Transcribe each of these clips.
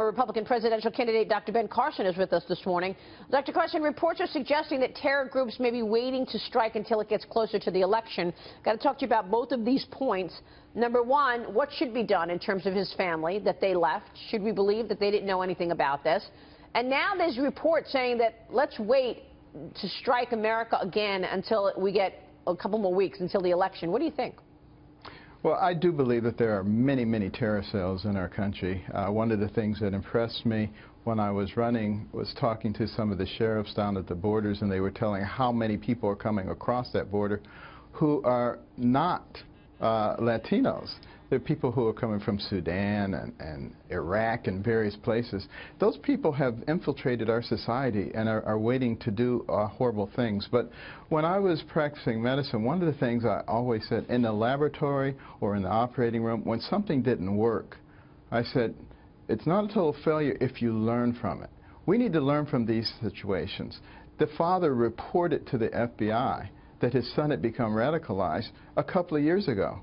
Republican presidential candidate Dr. Ben Carson is with us this morning. Dr. Carson, reports are suggesting that terror groups may be waiting to strike until it gets closer to the election. Got to talk to you about both of these points. Number one, what should be done in terms of his family that they left? Should we believe that they didn't know anything about this? And now there's reports saying that let's wait to strike America again until we get a couple more weeks until the election. What do you think? Well, I do believe that there are many, many terror cells in our country. Uh, one of the things that impressed me when I was running was talking to some of the sheriffs down at the borders, and they were telling how many people are coming across that border who are not uh, Latinos. There are people who are coming from Sudan and, and, Iraq and various places. Those people have infiltrated our society and are, are waiting to do uh, horrible things. But when I was practicing medicine, one of the things I always said in the laboratory or in the operating room, when something didn't work, I said, it's not a total failure if you learn from it. We need to learn from these situations. The father reported to the FBI that his son had become radicalized a couple of years ago.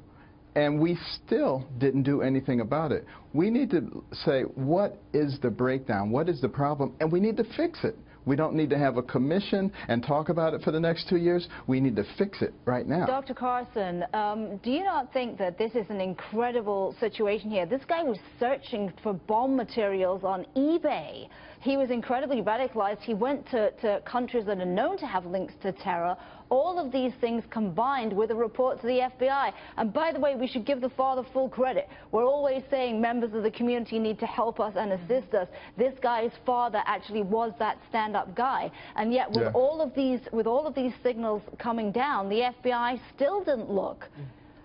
And we still didn't do anything about it. We need to say, what is the breakdown? What is the problem? And we need to fix it. We don't need to have a commission and talk about it for the next two years. We need to fix it right now. Dr. Carson, um, do you not think that this is an incredible situation here? This guy was searching for bomb materials on eBay. He was incredibly radicalized. He went to, to countries that are known to have links to terror. All of these things combined with a report to the FBI. And by the way, we should give the father full credit. We're always saying members of the community need to help us and assist us. This guy's father actually was that stand-up guy. And yet with yeah. all of these with all of these signals coming down, the FBI still didn't look.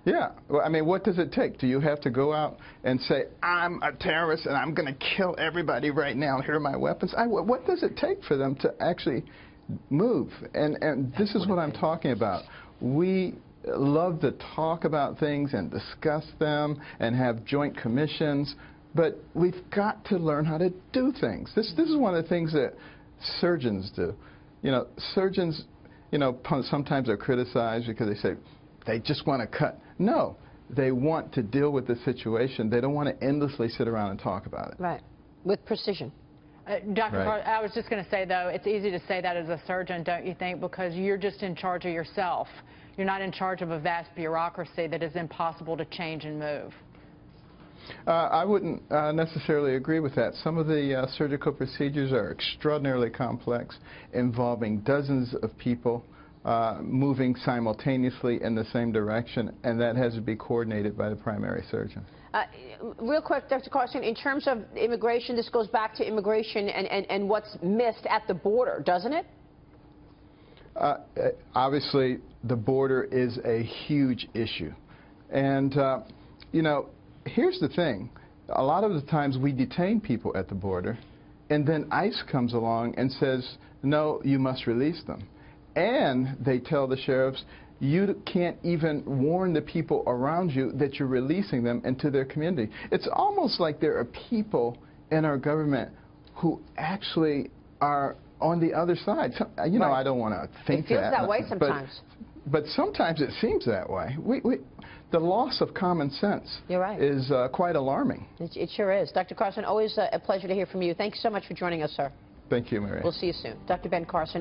Yeah. Well, I mean, what does it take? Do you have to go out and say, I'm a terrorist and I'm going to kill everybody right now, here are my weapons? I, what does it take for them to actually move? And, and this is what I'm talking about. We love to talk about things and discuss them and have joint commissions, but we've got to learn how to do things. This, this is one of the things that surgeons do. You know, surgeons, you know, sometimes are criticized because they say, they just want to cut. No, they want to deal with the situation. They don't want to endlessly sit around and talk about it. Right, with precision. Uh, Dr. Right. I was just going to say, though, it's easy to say that as a surgeon, don't you think? Because you're just in charge of yourself. You're not in charge of a vast bureaucracy that is impossible to change and move. Uh, I wouldn't uh, necessarily agree with that. Some of the uh, surgical procedures are extraordinarily complex, involving dozens of people uh, moving simultaneously in the same direction, and that has to be coordinated by the primary surgeon. Uh, real quick, Dr. Carson, in terms of immigration, this goes back to immigration and, and, and what's missed at the border, doesn't it? Uh, obviously, the border is a huge issue. And, uh, you know, here's the thing. A lot of the times we detain people at the border, and then ICE comes along and says, no, you must release them. And they tell the sheriffs, you can't even warn the people around you that you're releasing them into their community. It's almost like there are people in our government who actually are on the other side. So, you know, right. I don't want to think that. it feels that. that way sometimes. But, but sometimes it seems that way. We, we, the loss of common sense right. is uh, quite alarming. It, it, sure is. Dr. Carson, always a, a pleasure to hear from you. Thanks so much for joining us, sir. Thank you, Mary. We'll see you soon. Dr. Ben Carson.